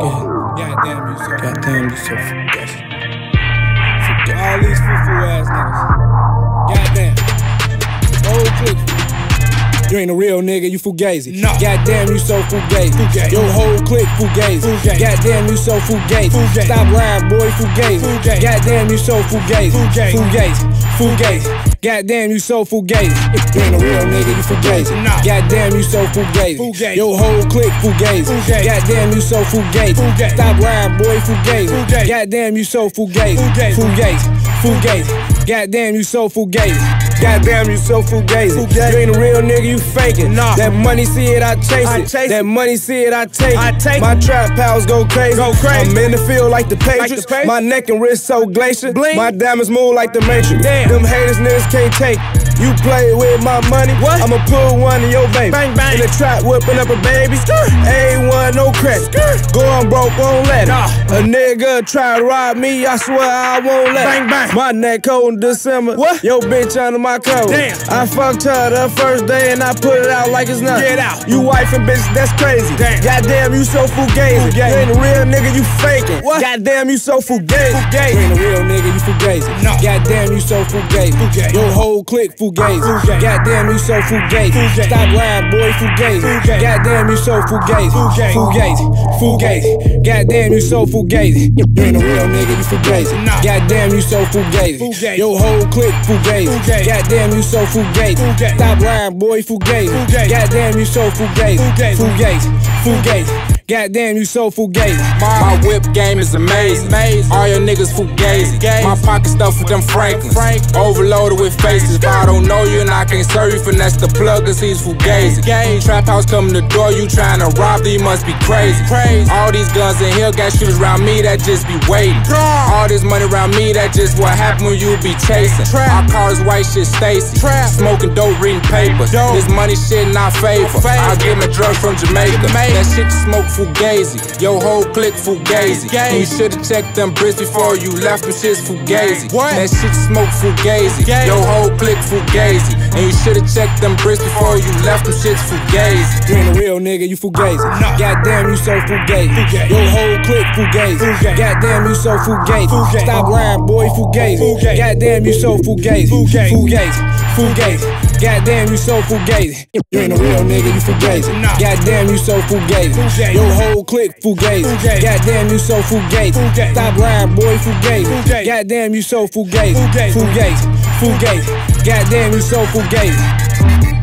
god forget. Goddamn God damn yourself. Forget. Forget all these fool ass niggas. You ain't a real nigga, you fugazi. No. Goddamn, you so fugazi. Fugazi. Your whole clique fugazi. Fugazi. Goddamn, you so fugazi. Fugazi. Stop lying, boy, fugazi. Fugazi. Goddamn, you so fugazi. Fugazi. Fugazi. Fugazi. Goddamn, you so fugazi. You ain't a real nigga, you fugazi. No. Goddamn, you so fugazi. Fugazi. Your whole clique fugazi. Fugazi. Goddamn, you so fugazi. Fugazi. Stop lying, boy, fugazi. Fugazi. Goddamn, you so fugazi. Fugazi. Fugazi. Fugazi. Goddamn, you so fugazi. Goddamn, you so fugazi. Fugazi. You ain't a real nigga, you faking. Nah. That money, see it, I chase I it. chase that money, see it, I take I it. take My trap pals go crazy. Go crazy. I'm in the field like the Patriots. Like the. My neck and wrist so glacier. Bling. My diamonds move like the Matrix. Damn. Them haters niggas can't take. You play with my money. What? I'ma pull one in your baby. Bang, bang. In the trap whipping up a baby. A1, no credit. Going broke, won't let it. Nah. A nigga try to rob me, I swear I won't let Bang, it. bang. My neck cold in December. What? Yo, bitch under my coat. Damn. I fucked her the first day and I put it out like it's nothing. Get out. You wife and bitch, that's crazy. Damn. Goddamn, you so. Fugazi. You ain't a real nigga, you faking. What? Goddamn, you so fugazi. Fugazi. You ain't a real nigga, you fugazi. No. Goddamn, you so fugazi. Fugazi. Your whole clique fugazi. Fugazi. Goddamn, you so fugazi. Fugazi. Stop lying, boy, fugazi. Fugazi. Goddamn, you so fugazi. Fugazi. Fugazi. Fugazi. Goddamn, you so fugazi. You ain't a real nigga, you fugazi. No. Goddamn, you so fugazi. Fugazi. Your whole clique fugazi. Fugazi. Goddamn, you so fugazi. Fugazi. Stop lying, boy, fugazi. Fugazi. Goddamn, you so fugazi. Fugazi. Fugazi. Fugazi. Goddamn, you so fugazi. My whip game is amazing. All your niggas fugazi. My pocket stuffed with them Franklins. Overloaded with faces. If I don't know you and I can't serve you, finesse the plug, cause he's fugazi. Trap house coming the door, you trying to rob, you must be crazy. crazy. All these guns in here got shooters around me that just be waiting. All this money around me, that just what happen when you be chasing. I call this white shit Stacy. Smoking dope, reading papers. This money shit not favor. I get my drugs from Jamaica. That shit you smoke fugazi. Your whole clique fugazi. And you should've checked them bricks before you left them shits fugazi. That shit you smoke fugazi. Your whole clique fugazi. And you should've checked them bricks before you left them shits fugazi. You ain't a real nigga, you fugazi. No. Goddamn, you so fugazi. Fugazi. Your whole clique fugazi. Fugazi. Goddamn, you so fugazi. Fugazi. Stop lying, boy, fugazi. Fugazi. Goddamn, you so fugazi. Fugazi. Fugazi. Fugazi. Goddamn, you so fugazi. You ain't a real nigga, you fugazi. No. Goddamn, you so fugazi. Fugazi. Your whole clique fugazi. Fugazi. Goddamn, you so fugazi. Fugazi. Stop lying, boy, fugazi. Fugazi. Goddamn, you so fugazi. Fugazi. Fugazi. Fugazi. Goddamn, you so fugazi.